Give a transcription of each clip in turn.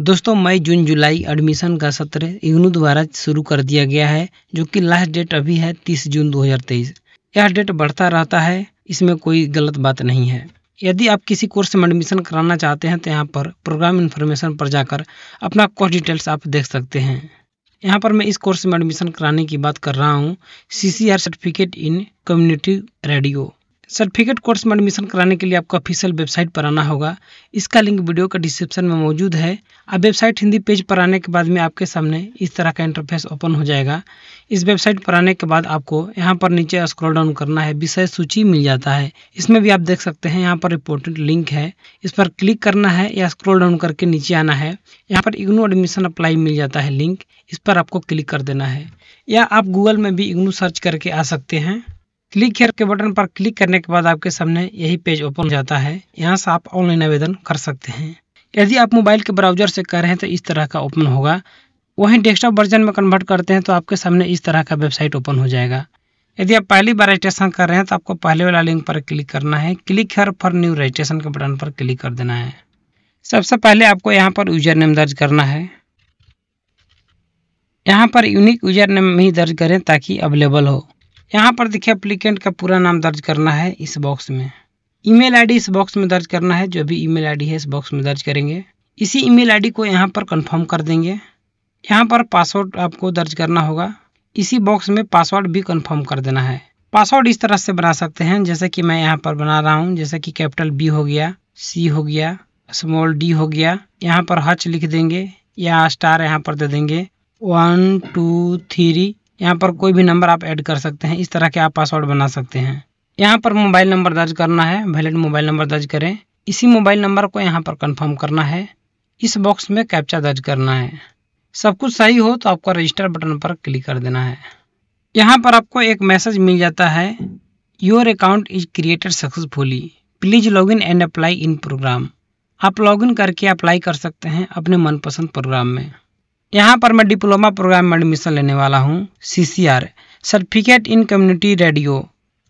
दोस्तों, मई, जून, जुलाई एडमिशन का सत्र इग्नू द्वारा शुरू कर दिया गया है, जो कि लास्ट डेट अभी है 30 जून 2023 यह डेट बढ़ता रहता है, इसमें कोई गलत बात नहीं है। यदि आप किसी कोर्स में एडमिशन कराना चाहते हैं तो यहाँ पर प्रोग्राम इन्फॉर्मेशन पर जाकर अपना कोर्स डिटेल्स आप देख सकते हैं। यहाँ पर मैं इस कोर्स में एडमिशन कराने की बात कर रहा हूँ C certificate in community radio certificate course में एडमिशन कराने के लिए आपको ऑफिशियल वेबसाइट पर आना होगा। इसका लिंक वीडियो का डिस्क्रिप्शन में मौजूद है। अब वेबसाइट हिंदी पेज पर आने के बाद में आपके सामने इस तरह का इंटरफेस ओपन हो जाएगा। इस वेबसाइट पर आने के बाद आपको यहाँ पर नीचे स्क्रॉल डाउन करना है। विषय सूची मिल जाता है। इसमें भी आप देख सकते हैं यहाँ पर इंपोर्टेंट लिंक है। इस पर क्लिक करना है या स्क्रॉल डाउन करके नीचे आना है। यहाँ पर इग्नू एडमिशन अप्लाई मिल जाता है लिंक इस पर आपको क्लिक कर देना है। या आप गूगल में भी इग्नू सर्च करके आ सकते हैं। क्लिक हेयर के बटन पर क्लिक करने के बाद आपके सामने यही पेज ओपन हो जाता है। यहाँ से आप ऑनलाइन आवेदन कर सकते हैं। यदि आप मोबाइल के ब्राउज़र से कर रहे हैं तो इस तरह का ओपन होगा। वहीं डेस्कटॉप वर्जन में कन्वर्ट करते हैं तो आपके सामने इस तरह का वेबसाइट ओपन हो जाएगा। यदि आप पहली बार रजिस्ट्रेशन कर रहे हैं तो आपको पहले वाला लिंक पर क्लिक करना है। Click here for new registration के बटन पर क्लिक कर देना है। सबसे पहले आपको यहाँ पर यूज़र नेम दर्ज करना है। यहाँ पर यूनिक यूज़र नेम ही दर्ज करें ताकि अवेलेबल हो। यहाँ पर देखिए अप्लीकेंट का पूरा नाम दर्ज करना है इस बॉक्स में। ईमेल आईडी इस बॉक्स में दर्ज करना है, जो भी ईमेल आईडी है इस बॉक्स में दर्ज करेंगे। इसी ईमेल आईडी को यहाँ पर कंफर्म कर देंगे। यहाँ पर पासवर्ड आपको दर्ज करना होगा। इसी बॉक्स में पासवर्ड भी कंफर्म कर देना है। पासवर्ड इस तरह से बना सकते हैं, जैसे कि मैं यहाँ पर बना रहा हूँ, जैसे कि कैपिटल बी हो गया सी हो गया स्मॉल डी हो गया। यहाँ पर हच लिख देंगे या स्टार यहाँ पर दे देंगे। वन टू थ्री यहाँ पर कोई भी नंबर आप ऐड कर सकते हैं, इस तरह के आप पासवर्ड बना सकते हैं। यहाँ पर मोबाइल नंबर दर्ज करना है वैलिड मोबाइल नंबर दर्ज करें। इसी मोबाइल नंबर को यहाँ पर कंफर्म करना है। इस बॉक्स में कैप्चा दर्ज करना है। सब कुछ सही हो तो आपको रजिस्टर बटन पर क्लिक कर देना है। यहाँ पर आपको एक मैसेज मिल जाता है your account is created successfully please log in and apply in program आप लॉगिन करके अप्लाई कर सकते हैं अपने मनपसंद प्रोग्राम में। यहाँ पर मैं डिप्लोमा प्रोग्राम में एडमिशन लेने वाला हूँ C C R certificate in community radio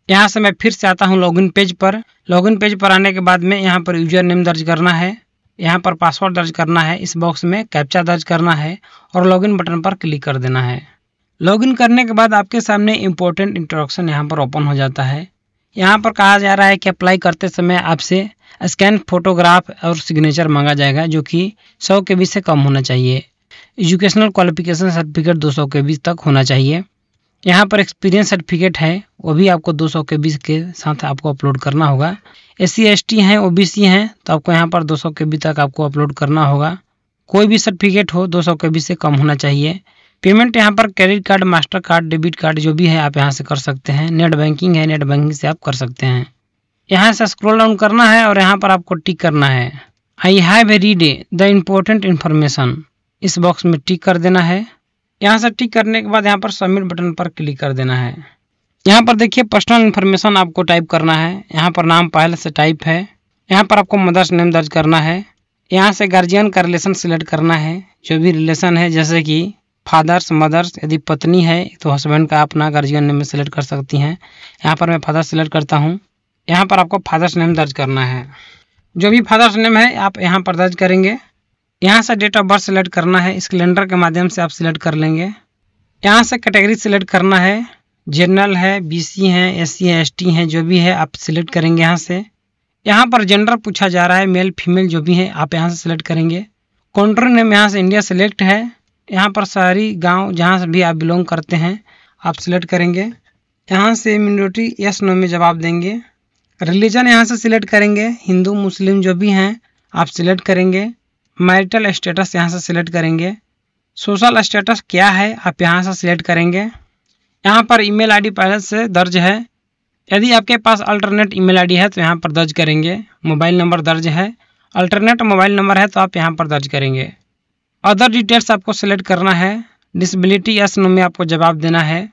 यहाँ से मैं फिर से आता हूँ लॉगिन पेज पर। लॉगिन पेज पर आने के बाद में यहाँ पर यूज़र नेम दर्ज करना है। यहाँ पर पासवर्ड दर्ज करना है। इस बॉक्स में कैप्चा दर्ज करना है और लॉगिन बटन पर क्लिक कर देना है। लॉगिन करने के बाद आपके सामने इम्पोर्टेंट इंट्रोडक्शन यहाँ पर ओपन हो जाता है। यहाँ पर कहा जा रहा है कि अप्लाई करते समय आपसे स्कैन फोटोग्राफ और सिग्नेचर मांगा जाएगा, जो कि सौ के बीच से कम होना चाहिए। एजुकेशनल क्वालिफिकेशन सर्टिफिकेट 200 के बीच तक होना चाहिए। यहाँ पर एक्सपीरियंस सर्टिफिकेट है, वो भी आपको 200 के बीच के साथ आपको अपलोड करना होगा। एस सी एस टी हैं ओ बी सी हैं तो आपको यहाँ पर 200 के बीच तक आपको अपलोड करना होगा। कोई भी सर्टिफिकेट हो 200 के बीच से कम होना चाहिए। पेमेंट यहाँ पर credit card master card debit card जो भी है, आप यहाँ से कर सकते हैं। नेट बैंकिंग है नेट बैंकिंग से आप कर सकते हैं। यहाँ से स्क्रॉल डाउन करना है और यहाँ पर आपको टिक करना है। I have a read the important information इस बॉक्स में टिक कर देना है। यहाँ से टिक करने के बाद यहाँ पर सबमिट बटन पर क्लिक कर देना है। यहाँ पर देखिए पर्सनल इन्फॉर्मेशन आपको टाइप करना है। यहाँ पर नाम पहले से टाइप है। यहाँ पर आपको मदर्स नेम दर्ज करना है। यहाँ से गार्जियन का रिलेशन सिलेक्ट करना है। जो भी रिलेशन है, जैसे कि फादर्स मदर्स यदि पत्नी है तो हस्बैंड का अपना गार्जियन नेम सिलेक्ट कर सकती हैं। यहाँ पर मैं फादर सिलेक्ट करता हूँ। यहाँ पर आपको फादर्स नेम दर्ज करना है। जो भी फादर्स नेम है, आप यहाँ पर दर्ज करेंगे। यहाँ से डेट ऑफ़ बर्थ सिलेक्ट करना है। इस कैलेंडर के माध्यम से आप सिलेक्ट कर लेंगे। यहाँ से कैटेगरी सिलेक्ट करना है। जनरल है बीसी है एससी है एसटी है, जो भी है आप सिलेक्ट करेंगे यहाँ से। यहाँ पर जेंडर पूछा जा रहा है मेल फीमेल जो भी है आप यहाँ से सिलेक्ट करेंगे। कंट्री नेम यहाँ से इंडिया सिलेक्ट है। यहाँ पर शहरी गाँव जहाँ से भी आप बिलोंग करते हैं, आप सिलेक्ट करेंगे। यहाँ से मिनोरिटी यस नो में जवाब देंगे। रिलीजन यहाँ से सिलेक्ट करेंगे। हिंदू, मुस्लिम, जो भी हैं, आप सिलेक्ट करेंगे। मैरिटल स्टेटस यहाँ से सिलेक्ट करेंगे। सोशल स्टेटस क्या है? आप यहाँ से सिलेक्ट करेंगे। यहाँ पर ईमेल आईडी पहले से दर्ज है। यदि आपके पास अल्टरनेट ईमेल आईडी है तो यहाँ पर दर्ज करेंगे। मोबाइल नंबर दर्ज है। अल्टरनेट मोबाइल नंबर है तो आप यहाँ पर दर्ज करेंगे। अदर डिटेल्स आपको सिलेक्ट करना है। डिसबिलिटी यस नो में आपको जवाब देना है।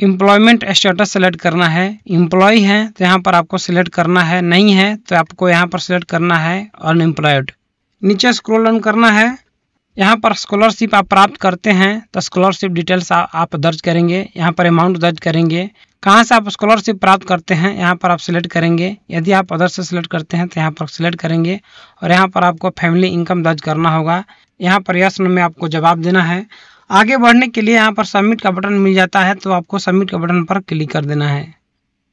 एम्प्लॉयमेंट स्टेटस सेलेक्ट करना है। एम्प्लॉय है तो यहाँ पर आपको सिलेक्ट करना है। नहीं है तो आपको यहाँ पर सिलेक्ट करना है। अनएम्प्लॉयड नीचे स्क्रॉल डाउन करना है। यहाँ पर स्कॉलरशिप आप प्राप्त करते हैं तो स्कॉलरशिप डिटेल्स आप दर्ज करेंगे। यहाँ पर अमाउंट दर्ज करेंगे। कहाँ से आप स्कॉलरशिप प्राप्त करते हैं, यहाँ पर आप सिलेक्ट करेंगे। यदि आप अदर से सिलेक्ट करते हैं तो यहाँ पर सिलेक्ट करेंगे। और यहाँ पर आपको फैमिली इनकम दर्ज करना होगा। यहाँ पर यस में आपको जवाब देना है। आगे बढ़ने के लिए यहाँ पर सबमिट का बटन मिल जाता है तो आपको सबमिट का बटन पर क्लिक कर देना है।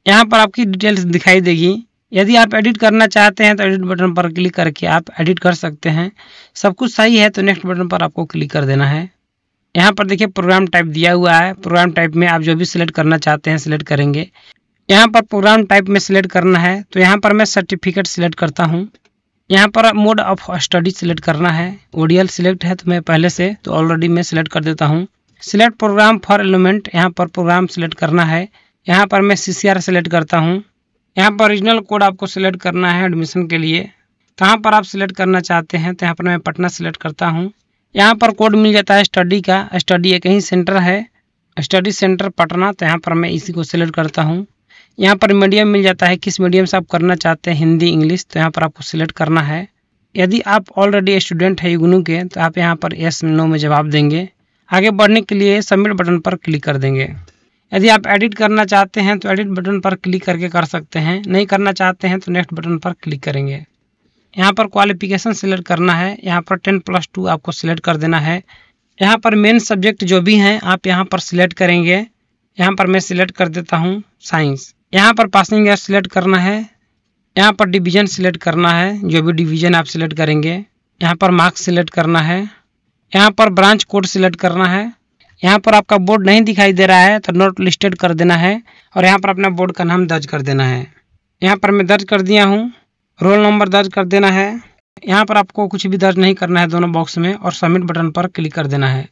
यहाँ पर आपकी डिटेल्स दिखाई देगी। यदि आप एडिट करना चाहते हैं तो एडिट बटन पर क्लिक करके आप एडिट कर सकते हैं। सब कुछ सही है तो नेक्स्ट बटन पर आपको क्लिक कर देना है। यहाँ पर देखिए प्रोग्राम टाइप दिया हुआ है। प्रोग्राम टाइप में आप जो भी सिलेक्ट करना चाहते हैं सिलेक्ट करेंगे। यहाँ पर प्रोग्राम टाइप में सिलेक्ट करना है तो यहाँ पर मैं सर्टिफिकेट सिलेक्ट करता हूँ। यहाँ पर मोड ऑफ़ स्टडी सिलेक्ट करना है। ओडीएल सिलेक्ट है तो मैं पहले से तो ऑलरेडी मैं सिलेक्ट कर देता हूँ। सिलेक्ट प्रोग्राम फॉर एलिमेंट यहाँ पर प्रोग्राम सिलेक्ट करना है। यहाँ पर मैं सी सिलेक्ट करता हूँ। यहाँ पर ओरिजिनल कोड आपको सिलेक्ट करना है एडमिशन के लिए। कहाँ पर आप सिलेक्ट करना चाहते हैं तो यहाँ पर मैं पटना सिलेक्ट करता हूँ। यहाँ पर कोड मिल जाता है स्टडी का। स्टडी एक ही सेंटर है। स्टडी सेंटर पटना तो यहाँ पर मैं इसी को सिलेक्ट करता हूँ। यहाँ पर मीडियम मिल जाता है। किस मीडियम से आप करना चाहते हैं? हिंदी इंग्लिश तो यहाँ पर आपको सिलेक्ट करना है। यदि आप ऑलरेडी स्टूडेंट है युगनू के तो आप यहाँ पर यस नो में जवाब देंगे। आगे बढ़ने के लिए सबमिट बटन पर क्लिक कर देंगे। यदि आप एडिट करना चाहते हैं तो एडिट बटन पर क्लिक करके कर सकते हैं। नहीं करना चाहते हैं तो नेक्स्ट बटन पर क्लिक करेंगे। यहाँ पर क्वालिफिकेशन सिलेक्ट करना है। यहाँ पर टेन प्लस टू आपको सिलेक्ट कर देना है। यहाँ पर मेन सब्जेक्ट जो भी हैं, आप यहाँ पर सिलेक्ट करेंगे। यहाँ पर मैं सिलेक्ट कर देता हूँ साइंस यहाँ पर पासिंग ईयर सिलेक्ट करना है। यहाँ पर डिवीज़न सिलेक्ट करना है। जो भी डिवीज़न आप सिलेक्ट करेंगे। यहाँ पर मार्क्स सिलेक्ट करना है। यहाँ पर ब्रांच कोड सिलेक्ट करना है। यहाँ पर आपका बोर्ड नहीं दिखाई दे रहा है तो नोट लिस्टेड कर देना है और यहाँ पर अपना बोर्ड का नाम दर्ज कर देना है। यहाँ पर मैं दर्ज कर दिया हूँ, रोल नंबर दर्ज कर देना है। यहाँ पर आपको कुछ भी दर्ज नहीं करना है दोनों बॉक्स में और सबमिट बटन पर क्लिक कर देना है।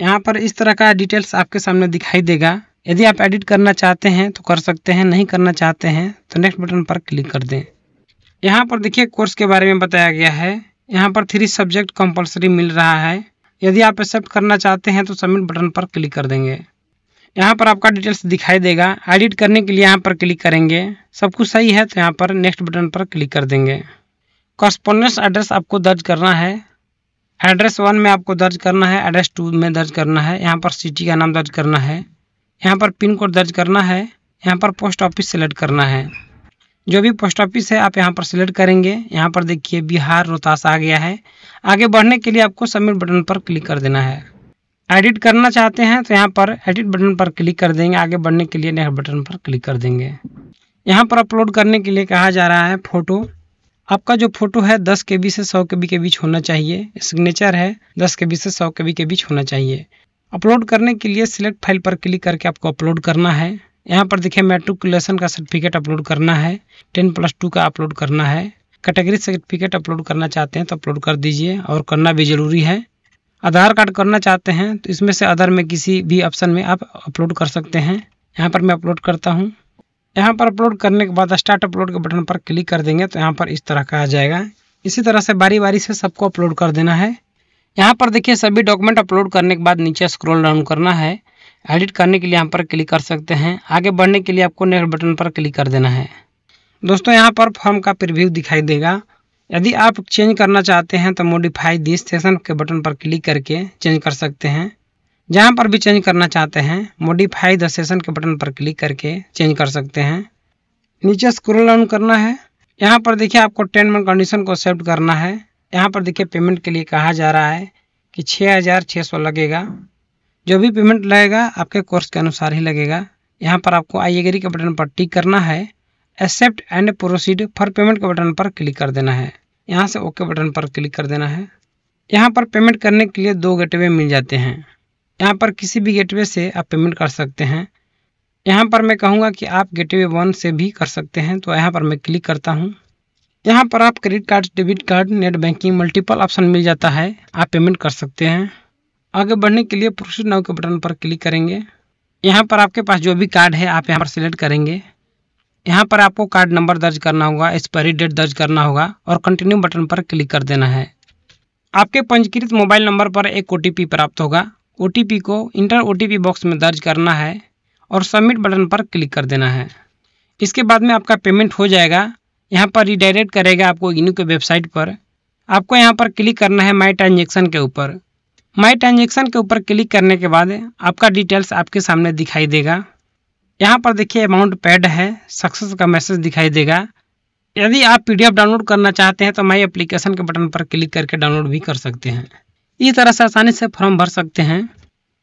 यहाँ पर इस तरह का डिटेल्स आपके सामने दिखाई देगा। यदि आप एडिट करना चाहते हैं तो कर सकते हैं, नहीं करना चाहते हैं तो नेक्स्ट बटन पर क्लिक कर दें। यहाँ पर देखिए कोर्स के बारे में बताया गया है। यहाँ पर थ्री सब्जेक्ट कंपलसरी मिल रहा है। यदि आप एक्सेप्ट करना चाहते हैं तो सबमिट बटन पर क्लिक कर देंगे। यहाँ पर आपका डिटेल्स दिखाई देगा। एडिट करने के लिए यहाँ पर क्लिक करेंगे। सब कुछ सही है तो यहाँ पर नेक्स्ट बटन पर क्लिक कर देंगे। कॉस्पोंडेंस एड्रेस आपको दर्ज करना है। एड्रेस वन में आपको दर्ज करना है एड्रेस टू में दर्ज करना है। यहाँ पर सिटी का नाम दर्ज करना है। यहाँ पर पिन कोड दर्ज करना है। यहाँ पर पोस्ट ऑफ़िस सेलेक्ट करना है। जो भी पोस्ट ऑफ़िस है, आप यहाँ पर सिलेक्ट करेंगे। यहाँ पर देखिए, बिहार रोहतास आ गया है। आगे बढ़ने के लिए आपको सबमिट बटन पर क्लिक कर देना है। एडिट करना चाहते हैं तो यहाँ पर एडिट बटन पर क्लिक कर देंगे। आगे बढ़ने के लिए नेक्स्ट बटन पर क्लिक कर देंगे। यहाँ पर अपलोड करने के लिए कहा जा रहा है फ़ोटो आपका जो फ़ोटो है, दस के बी से सौ के बी के बीच होना चाहिए। सिग्नेचर है, दस के बी से सौ के बी के बीच होना चाहिए। अपलोड करने के लिए सिलेक्ट फ़ाइल पर क्लिक करके आपको अपलोड करना है। यहाँ पर देखिए मेट्रिकुलेशन का सर्टिफिकेट अपलोड करना है टेन प्लस टू का अपलोड करना है। कैटेगरी सर्टिफिकेट अपलोड करना चाहते हैं तो अपलोड कर दीजिए और करना भी ज़रूरी है। आधार कार्ड करना चाहते हैं तो इसमें से अदर में किसी भी ऑप्शन में आप अपलोड कर सकते हैं। यहाँ पर मैं अपलोड करता हूँ। यहाँ पर अपलोड करने के बाद स्टार्ट अपलोड के बटन पर क्लिक कर देंगे तो यहाँ पर इस तरह का आ जाएगा। इसी तरह से बारी बारी से सबको अपलोड कर देना है। यहाँ पर देखिए सभी डॉक्यूमेंट अपलोड करने के बाद नीचे स्क्रॉल डाउन करना है। एडिट करने के लिए यहाँ पर क्लिक कर सकते हैं। आगे बढ़ने के लिए आपको नेक्स्ट बटन पर क्लिक कर देना है। दोस्तों, यहाँ पर फॉर्म का प्रिव्यू दिखाई देगा। यदि आप चेंज करना चाहते हैं तो मोडिफाई दिस सेशन के बटन पर क्लिक करके चेंज कर सकते हैं। जहाँ पर भी चेंज करना चाहते हैं मोडिफाई द सेशन के बटन पर क्लिक करके चेंज कर सकते हैं। नीचे स्क्रोल डाउन करना है। यहाँ पर देखिए, आपको टेन मंथ कंडीशन को एक्सेप्ट करना है। यहाँ पर देखिए पेमेंट के लिए कहा जा रहा है कि छः हज़ार छः सौ लगेगा। जो भी पेमेंट लगेगा आपके कोर्स के अनुसार ही लगेगा। यहाँ पर आपको आई एग्री के बटन पर टिक करना है। Accept and proceed for payment के बटन पर क्लिक कर देना है। यहाँ से ओके बटन पर क्लिक कर देना है। यहाँ पर पेमेंट करने के लिए दो गेटवे मिल जाते हैं। यहाँ पर किसी भी गेटवे से आप पेमेंट कर सकते हैं। यहाँ पर मैं कहूँगा कि आप गेटवे वन से भी कर सकते हैं तो यहाँ पर मैं क्लिक करता हूँ। यहाँ पर आप credit card debit card net banking multiple option मिल जाता है। आप पेमेंट कर सकते हैं। आगे बढ़ने के लिए प्रोसीड नाउ के बटन पर क्लिक करेंगे। यहाँ पर आपके पास जो भी कार्ड है, आप यहाँ पर सिलेक्ट करेंगे। यहाँ पर आपको कार्ड नंबर दर्ज करना होगा, एक्सपायरी डेट दर्ज करना होगा और कंटिन्यू बटन पर क्लिक कर देना है। आपके पंजीकृत मोबाइल नंबर पर एक ओटीपी प्राप्त होगा। ओटीपी को इंटर ओटीपी बॉक्स में दर्ज करना है और सबमिट बटन पर क्लिक कर देना है। इसके बाद में आपका पेमेंट हो जाएगा। यहाँ पर रिडायरेक्ट करेगा आपको इनू के वेबसाइट पर। आपको यहाँ पर क्लिक करना है माई ट्रांजेक्शन के ऊपर। माई ट्रांजेक्शन के ऊपर क्लिक करने के बाद आपका डिटेल्स आपके सामने दिखाई देगा। यहाँ पर देखिए अमाउंट पेड है सक्सेस का मैसेज दिखाई देगा। यदि आप पीडीएफ डाउनलोड करना चाहते हैं तो माई एप्लीकेशन के बटन पर क्लिक करके डाउनलोड भी कर सकते हैं। इस तरह से आसानी से फॉर्म भर सकते हैं।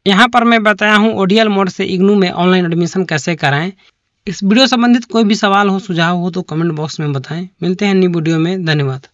यहाँ पर मैं बताया हूँ ओडीएल मोड से इग्नू में ऑनलाइन एडमिशन कैसे कराएँ। इस वीडियो संबंधित कोई भी सवाल हो, सुझाव हो तो कमेंट बॉक्स में बताएँ। मिलते हैं न्यू वीडियो में। धन्यवाद।